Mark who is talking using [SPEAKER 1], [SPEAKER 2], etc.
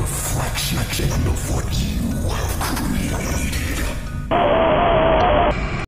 [SPEAKER 1] reflection of what you.